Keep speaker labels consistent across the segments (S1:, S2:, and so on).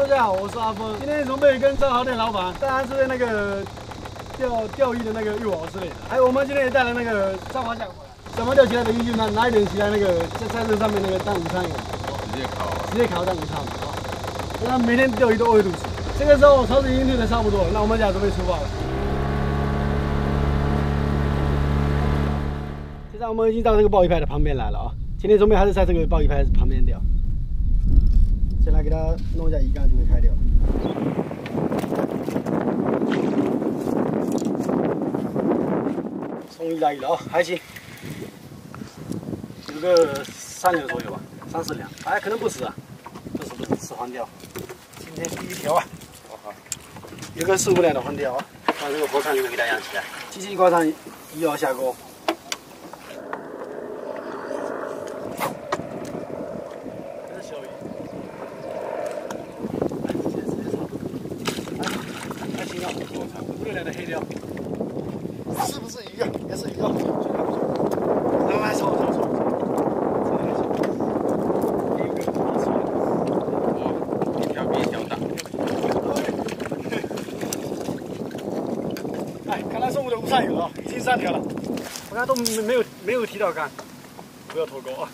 S1: Hello，大家好，我是阿峰。今天准备跟烧烤店老板，当然是那个钓钓鱼的那个玉网之类的。还有我们今天也带了那个张华酱过来。什么钓起来的鱼就拿拿一点起来那个在在这上面那个当午餐用，
S2: 直接烤，
S1: 直接烤当午餐嘛，啊。那每天钓鱼都饿肚子。这个时候超市已经退的差不多了，那我们家准备出发了。现在我们已经到那个鲍鱼排的旁边来了啊。今天准备还是在这个鲍鱼排旁边钓。先来给它弄一下鱼竿，就会开钓。终于来鱼了啊，还行，有个三两左右吧，三四两，哎，可能不止啊，不是不是，是黄钓。今天第一条啊，好有个四五两的黄钓啊，把这个活场里面给它养起来，机器挂上鱼饵下钩。黑雕，是不是鱼啊？也是鱼啊！来来，收收收。
S2: 一条比一条大。
S1: 哎，看来是我们的午餐有了，已经三条了。我看都没没有没有提到竿，不要脱钩啊！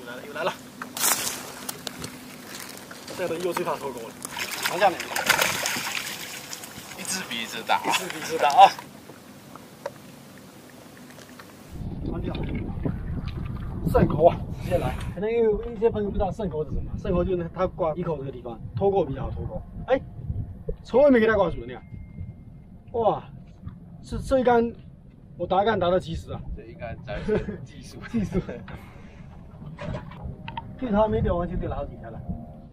S1: 又来了又来了，这个又最怕脱钩了，往下面。
S2: 一只比一只大，
S1: 一只比一只大啊！关掉。肾口啊，直接来。可能有一些朋友不知道肾口是什么，肾口就是它挂鼻口这个地方，脱钩比较好脱钩。哎，从来没给它挂住的，你看。哇，这这一杆我打杆打到七十啊？
S2: 这一杆在技术，
S1: 技术。对它没钓完就钓了好几条了。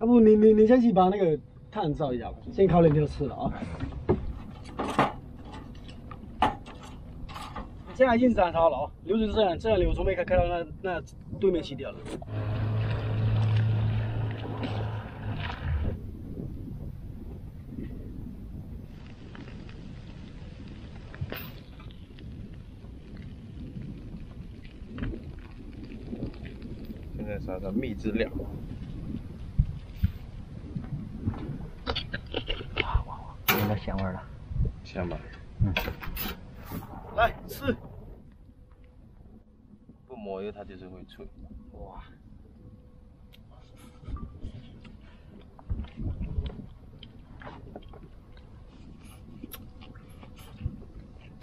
S1: 要不你你你先去把那个炭照一下吧，先烤两条吃了啊。现在已经涨潮了啊，流水是这样，这样流，准备开开到那那对面起点了。
S2: 现在撒上蜜汁料。
S3: 哇哇哇，闻到香味了。
S2: 香吧？
S1: 嗯。来吃，
S2: 不抹油它就是会脆。哇，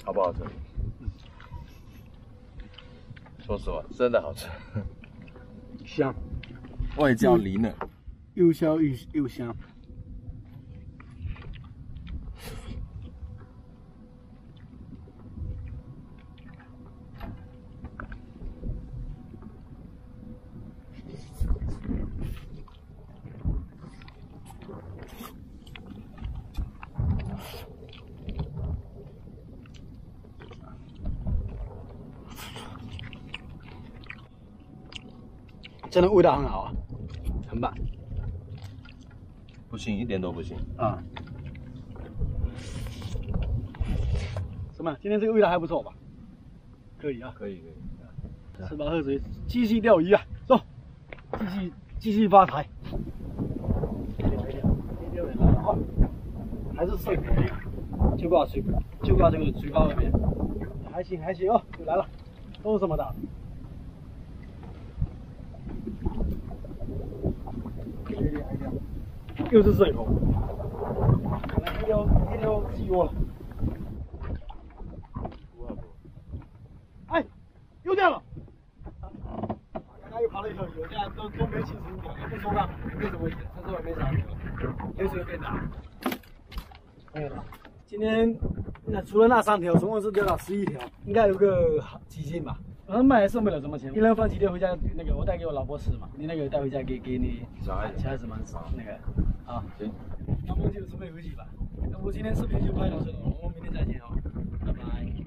S2: 好不好吃？说实话，真的好吃。
S1: 香，
S2: 外焦里嫩，
S1: 又香又又香。真的味道很好啊，很棒。
S2: 不行，一点都不行
S1: 啊。什么？今天这个味道还不错吧？可以啊，
S2: 可以可以。
S1: 吃饱喝足，继续钓鱼啊！走，继续继续发财。还是水，就挂水，就挂这个水包外面，还行还行哦，又来了，都是这么大。又是水口，一条一条细窝了。哎，又掉了！刚刚又爬了一条鱼，现在都都没清楚掉，不说吧？为什么？它这外面啥鱼？流水变大。没有了。今天那除了那三条，总共是钓到十一条，应该有个几斤吧。反正卖也剩不了什么钱，一人放几天回家，那个我带给我老婆吃嘛，你那个带回家给给你
S2: 小孩
S1: 小孩子们吃那个，啊
S2: 行，
S1: 那我们就准备回去吧。那我今天视频就拍到这了，我们明天再见啊。